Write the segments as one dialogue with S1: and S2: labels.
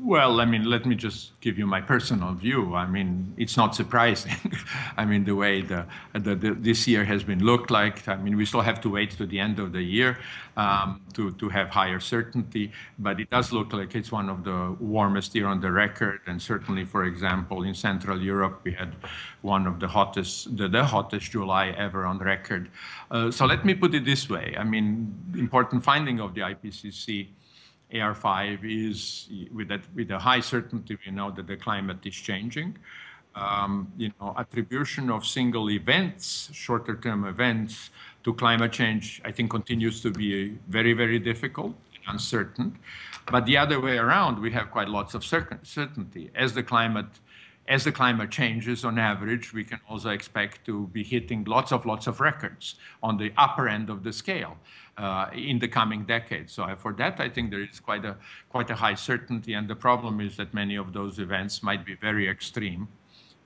S1: Well, I mean, let me just give you my personal view. I mean, it's not surprising. I mean, the way the, the, the, this year has been looked like. I mean, we still have to wait to the end of the year um, to, to have higher certainty, but it does look like it's one of the warmest year on the record. And certainly, for example, in Central Europe, we had one of the hottest, the, the hottest July ever on record. Uh, so let me put it this way. I mean, important finding of the IPCC AR5 is with, that, with a high certainty, we know that the climate is changing. Um, you know, attribution of single events, shorter term events to climate change, I think continues to be very, very difficult and uncertain. But the other way around, we have quite lots of certainty. As the climate as the climate changes on average, we can also expect to be hitting lots of lots of records on the upper end of the scale uh, in the coming decades. So for that, I think there is quite a quite a high certainty. And the problem is that many of those events might be very extreme.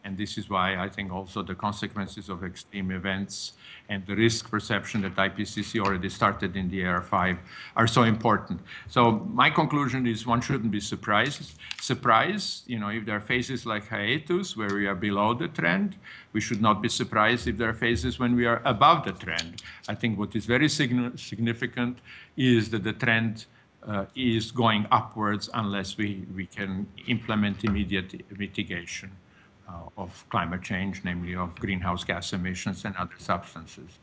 S1: And this is why I think also the consequences of extreme events and the risk perception that IPCC already started in the AR5 are so important. So my conclusion is one shouldn't be surprised. Surprised, you know, if there are phases like hiatus where we are below the trend, we should not be surprised if there are phases when we are above the trend. I think what is very significant is that the trend uh, is going upwards unless we, we can implement immediate mitigation. Uh, of climate change, namely of greenhouse gas emissions and other substances.